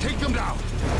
Take them down.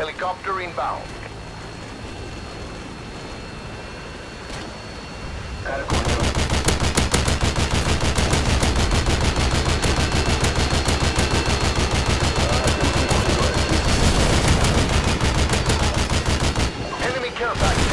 helicopter inbound care package.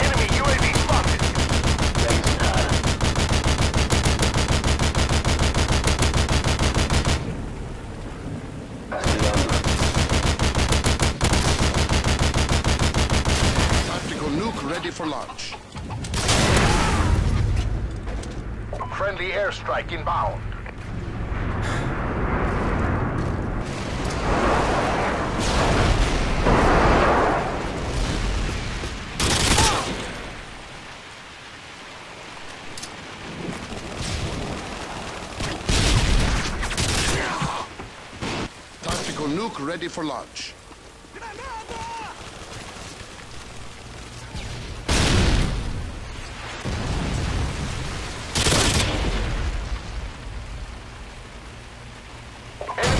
Enemy UAV spotted. Tactical nuke ready for launch. Friendly airstrike inbound. Tactical nuke ready for launch. Enemy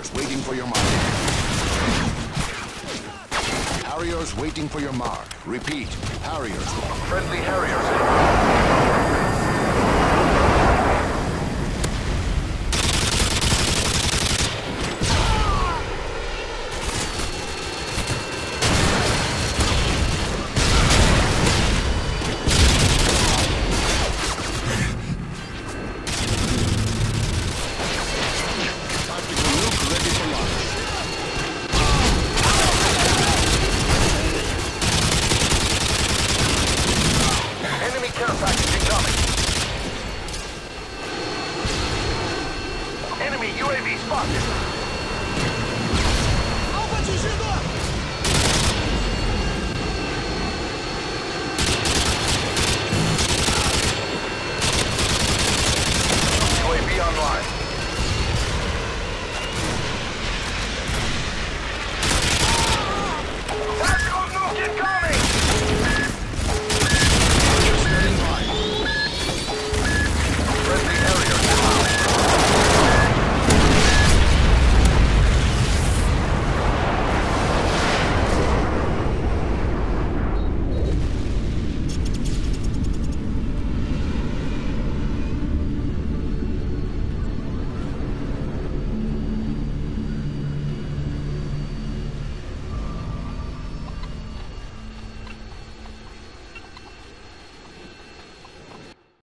Harriers waiting for your mark. Harriers waiting for your mark. Repeat. Harriers. Friendly Harriers inbound. Tactical nuke ready for launch. Enemy care package Enemy spotted.